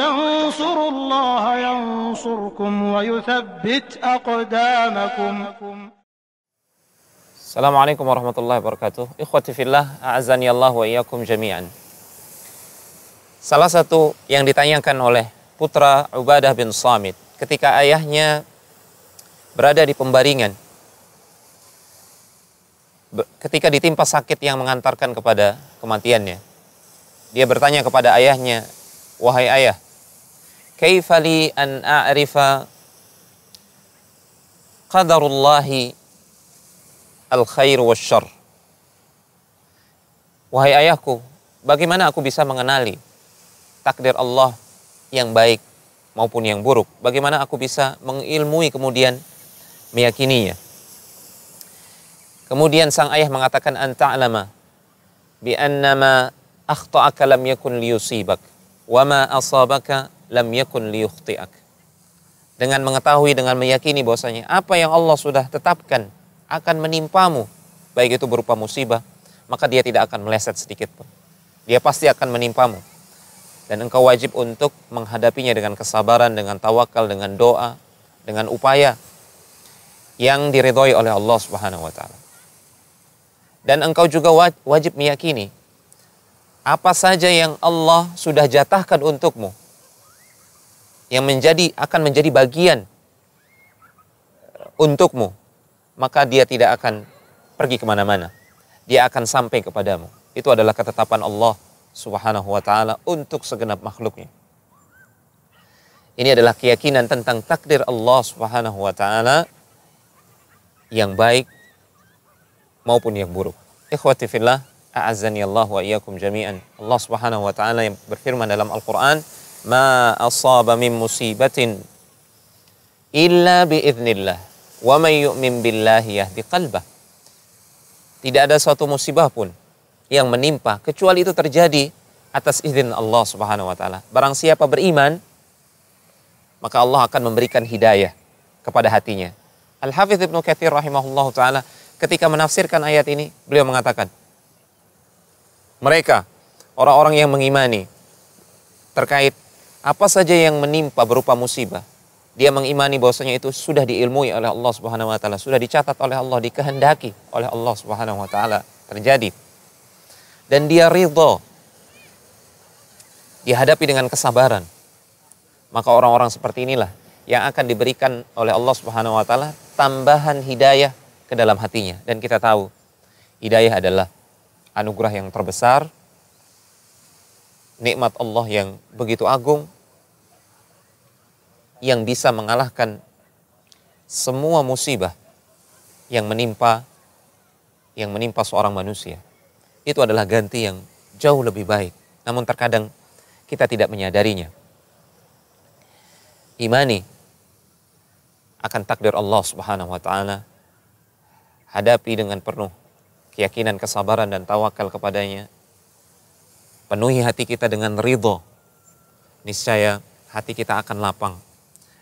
تنصروا الله ينصركم ويثبت أقدامكم Assalamualaikum warahmatullahi wabarakatuh. Ikhwati fillah, a'azani Allah wa iyyakum jami'an. Salah satu yang ditanyakan oleh putra Ubadah bin Samit ketika ayahnya berada di pembaringan ketika ditimpa sakit yang mengantarkan kepada kematiannya. Dia bertanya kepada ayahnya, "Wahai ayah, kaifali an a'rifa qadarullahi al-khair wa. Wahai ayahku, bagaimana aku bisa mengenali takdir Allah yang baik maupun yang buruk? Bagaimana aku bisa mengilmui kemudian meyakininya? Kemudian sang ayah mengatakan anta'lama bi annama akhta'aka lam yakun liyusibak wa ma asabaka lam yakun liyukhti'ak. Dengan mengetahui dengan meyakini bahwasanya apa yang Allah sudah tetapkan akan menimpamu, baik itu berupa musibah, maka dia tidak akan meleset sedikit pun. Dia pasti akan menimpamu. Dan engkau wajib untuk menghadapinya dengan kesabaran, dengan tawakal, dengan doa, dengan upaya yang diridhoi oleh Allah Subhanahu wa taala. Dan engkau juga wajib meyakini apa saja yang Allah sudah jatahkan untukmu yang menjadi akan menjadi bagian untukmu maka dia tidak akan pergi ke mana-mana. Dia akan sampai kepadamu. Itu adalah ketetapan Allah subhanahu wa ta'ala untuk segenap makhluknya. Ini adalah keyakinan tentang takdir Allah subhanahu wa ta'ala yang baik maupun yang buruk. Ikhwati fillah, a'azzani Allah wa iyyakum jami'an. Allah subhanahu wa ta'ala yang berfirman dalam Al-Quran, Ma asaba min musibatin illa biiznillah Wa may yu'min billahi yahdi qalbah. Tidak ada suatu musibah pun yang menimpa kecuali itu terjadi atas izin Allah Subhanahu wa taala. Barang siapa beriman, maka Allah akan memberikan hidayah kepada hatinya. Al-Hafidz Ibnu Katsir rahimahullahu taala ketika menafsirkan ayat ini, beliau mengatakan, mereka orang-orang yang mengimani terkait apa saja yang menimpa berupa musibah, dia mengimani bahwasanya itu sudah diilmui oleh Allah Subhanahu wa taala, sudah dicatat oleh Allah, dikehendaki oleh Allah Subhanahu wa taala terjadi. Dan dia ridho dihadapi dengan kesabaran. Maka orang-orang seperti inilah yang akan diberikan oleh Allah Subhanahu wa taala tambahan hidayah ke dalam hatinya dan kita tahu hidayah adalah anugerah yang terbesar nikmat Allah yang begitu agung yang bisa mengalahkan semua musibah yang menimpa yang menimpa seorang manusia. Itu adalah ganti yang jauh lebih baik. Namun terkadang kita tidak menyadarinya. Imani akan takdir Allah Subhanahu wa taala. Hadapi dengan penuh keyakinan, kesabaran dan tawakal kepadanya. Penuhi hati kita dengan ridho. Niscaya hati kita akan lapang